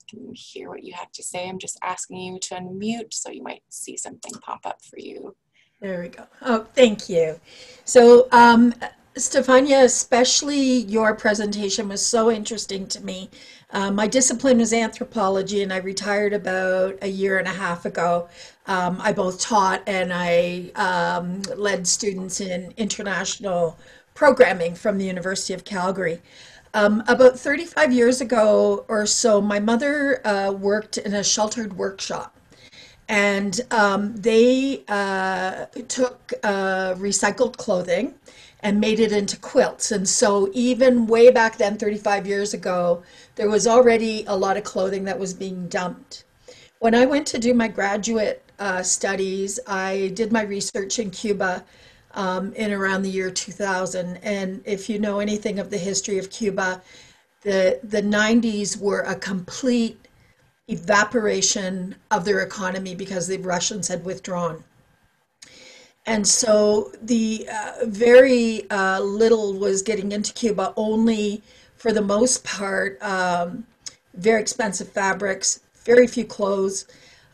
I can hear what you have to say. I'm just asking you to unmute so you might see something pop up for you. There we go. Oh, thank you. So, um, Stefania, especially your presentation was so interesting to me. Uh, my discipline was anthropology, and I retired about a year and a half ago. Um, I both taught and I um, led students in international programming from the University of Calgary. Um, about 35 years ago or so, my mother uh, worked in a sheltered workshop and um, they uh, took uh, recycled clothing and made it into quilts. And so, even way back then, 35 years ago, there was already a lot of clothing that was being dumped. When I went to do my graduate uh, studies, I did my research in Cuba um, in around the year 2000. And if you know anything of the history of Cuba, the, the 90s were a complete evaporation of their economy because the Russians had withdrawn. And so the uh, very uh, little was getting into Cuba, only for the most part, um, very expensive fabrics, very few clothes,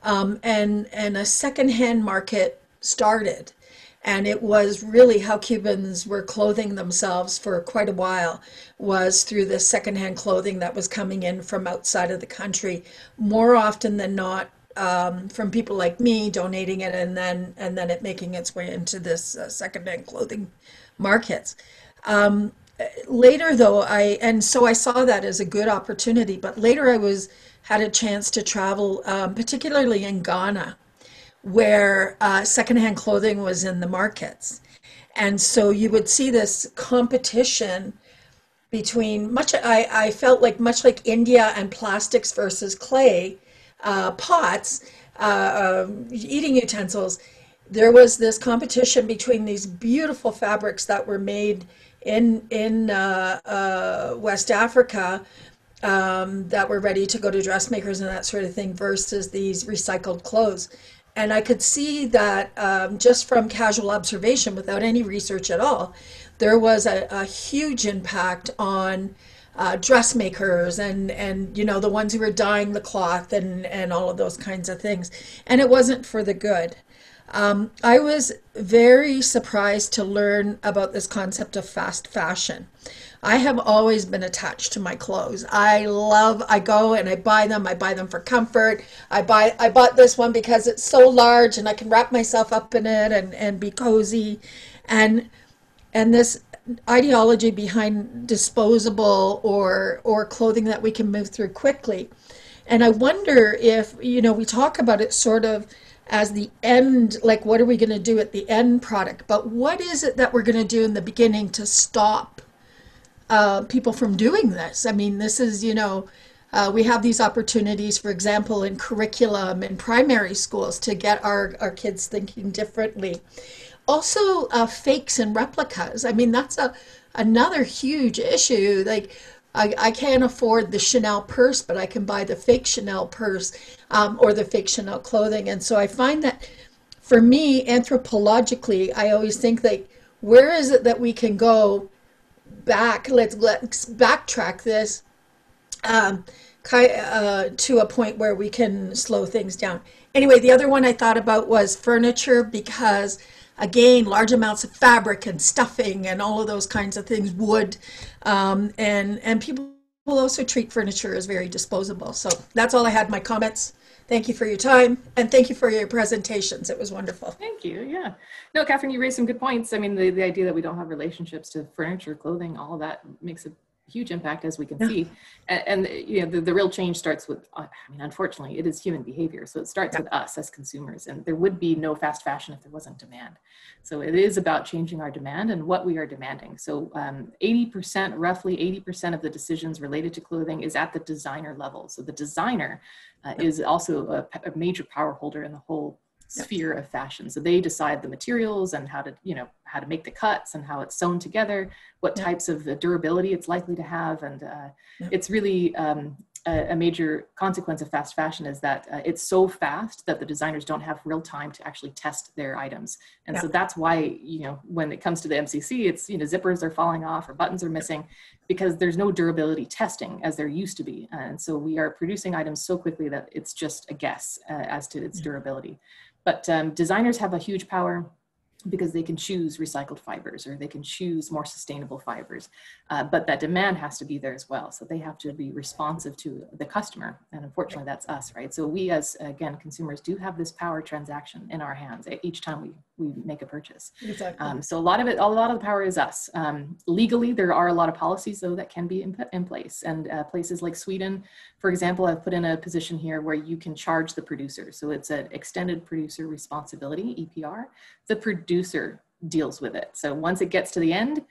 um, and, and a secondhand market started. And it was really how Cubans were clothing themselves for quite a while was through the secondhand clothing that was coming in from outside of the country, more often than not um, from people like me donating it and then and then it making its way into this uh, secondhand clothing markets. Um, later though, I and so I saw that as a good opportunity. But later I was had a chance to travel, um, particularly in Ghana where uh, secondhand clothing was in the markets. And so you would see this competition between much, I, I felt like much like India and plastics versus clay uh, pots, uh, um, eating utensils, there was this competition between these beautiful fabrics that were made in, in uh, uh, West Africa um, that were ready to go to dressmakers and that sort of thing versus these recycled clothes. And I could see that um, just from casual observation, without any research at all, there was a, a huge impact on uh, dressmakers and and you know the ones who were dyeing the cloth and and all of those kinds of things. And it wasn't for the good. Um, I was very surprised to learn about this concept of fast fashion. I have always been attached to my clothes. I love I go and I buy them. I buy them for comfort. I buy I bought this one because it's so large and I can wrap myself up in it and and be cozy. And and this ideology behind disposable or or clothing that we can move through quickly. And I wonder if, you know, we talk about it sort of as the end, like what are we going to do at the end product? But what is it that we're going to do in the beginning to stop uh, people from doing this? I mean, this is, you know, uh, we have these opportunities, for example, in curriculum in primary schools to get our, our kids thinking differently. Also, uh, fakes and replicas. I mean, that's a another huge issue. Like, I, I can't afford the Chanel purse, but I can buy the fake Chanel purse um, or the fake Chanel clothing. And so I find that for me, anthropologically, I always think like, where is it that we can go back? Let's let's backtrack this um, uh, to a point where we can slow things down. Anyway, the other one I thought about was furniture because again, large amounts of fabric and stuffing and all of those kinds of things, wood, um, and and people will also treat furniture as very disposable. So that's all I had. My comments. Thank you for your time and thank you for your presentations. It was wonderful. Thank you. Yeah. No, Catherine, you raised some good points. I mean, the, the idea that we don't have relationships to furniture, clothing, all that makes a huge impact as we can yeah. see. And, and, you know the, the real change starts with uh, i mean unfortunately it is human behavior. So it starts yeah. with us as consumers and there would be no fast fashion if there wasn't demand. So it is about changing our demand and what we are demanding. So um, 80% roughly 80% of the decisions related to clothing is at the designer level. So the designer uh, is also a, a major power holder in the whole sphere of fashion. So they decide the materials and how to, you know, how to make the cuts and how it's sewn together, what yeah. types of durability it's likely to have. And uh, yeah. it's really um, a, a, major consequence of fast fashion is that uh, it's so fast that the designers don't have real time to actually test their items. And yeah. so that's why, you know, when it comes to the MCC, it's, you know, zippers are falling off or buttons are missing because there's no durability testing as there used to be. And so we are producing items so quickly that it's just a guess uh, as to its durability. But um, designers have a huge power because they can choose recycled fibers or they can choose more sustainable fibers. Uh, but that demand has to be there as well. So they have to be responsive to the customer. And unfortunately, that's us, right? So we, as again, consumers, do have this power transaction in our hands each time we, we make a purchase. Exactly. Um, so a lot of it, a lot of the power is us. Um, legally, there are a lot of policies, though, that can be in, in place. And uh, places like Sweden, for example, I've put in a position here where you can charge the producer. So it's an extended producer responsibility, EPR. The producer deals with it. So once it gets to the end,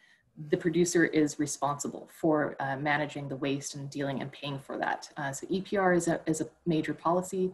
the producer is responsible for uh, managing the waste and dealing and paying for that. Uh, so EPR is a, is a major policy.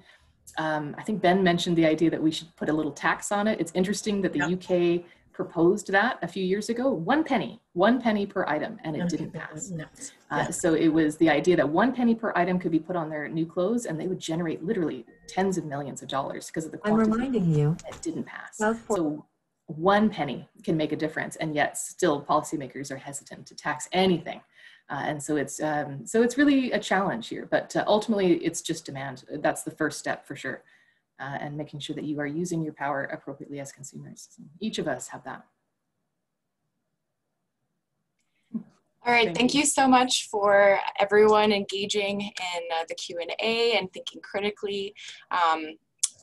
Um, I think Ben mentioned the idea that we should put a little tax on it. It's interesting that the yep. UK proposed that a few years ago. One penny, one penny per item, and it didn't pass. No. Uh, so it was the idea that one penny per item could be put on their new clothes, and they would generate literally tens of millions of dollars because of the quantity. I'm reminding you. It didn't pass. So one penny can make a difference and yet still policymakers are hesitant to tax anything uh, and so it's um, so it's really a challenge here but uh, ultimately it's just demand that's the first step for sure uh, and making sure that you are using your power appropriately as consumers so each of us have that All right, thank, thank you. you. so much for everyone engaging in uh, the Q&A and thinking critically. Um,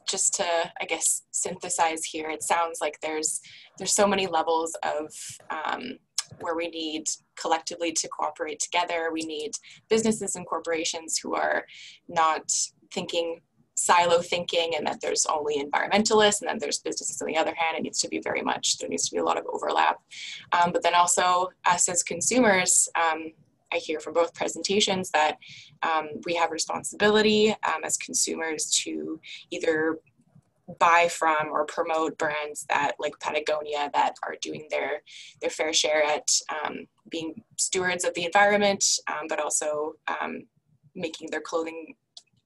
just to i guess synthesize here it sounds like there's there's so many levels of um, where we need collectively to cooperate together. We need businesses and corporations who are not thinking silo thinking and that there's only environmentalists and then there's businesses on the other hand. It needs to be very much there needs to be a lot of overlap. Um, but then also us as consumers um, I hear from both presentations that um, we have responsibility um, as consumers to either buy from or promote brands that like Patagonia that are doing their their fair share at um, being stewards of the environment, um, but also um, making their clothing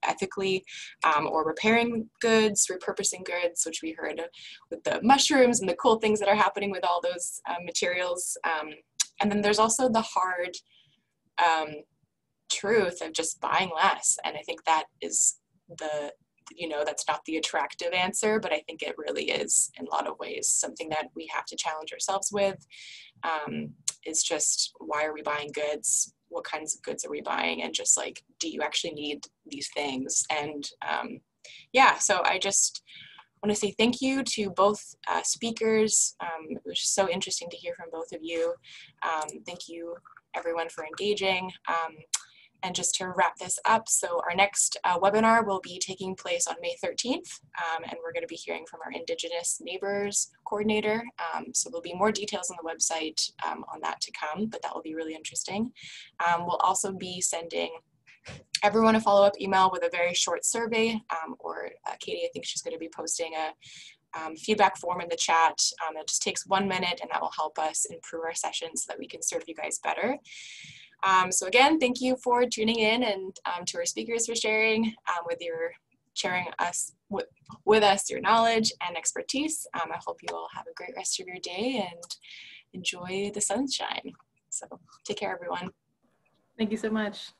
ethically um, or repairing goods, repurposing goods, which we heard with the mushrooms and the cool things that are happening with all those uh, materials. Um, and then there's also the hard um, truth of just buying less. And I think that is the, you know, that's not the attractive answer, but I think it really is in a lot of ways something that we have to challenge ourselves with. Um, is just why are we buying goods? What kinds of goods are we buying? And just like, do you actually need these things? And um, yeah, so I just want to say thank you to both uh, speakers. Um, it was just so interesting to hear from both of you. Um, thank you everyone for engaging. Um, and just to wrap this up, so our next uh, webinar will be taking place on May 13th, um, and we're going to be hearing from our Indigenous Neighbors Coordinator. Um, so there'll be more details on the website um, on that to come, but that will be really interesting. Um, we'll also be sending everyone a follow-up email with a very short survey, um, or uh, Katie, I think she's going to be posting a, um, feedback form in the chat. Um, it just takes one minute and that will help us improve our sessions so that we can serve you guys better. Um, so again, thank you for tuning in and um, to our speakers for sharing um, with your sharing us with, with us your knowledge and expertise. Um, I hope you all have a great rest of your day and enjoy the sunshine. So take care, everyone. Thank you so much.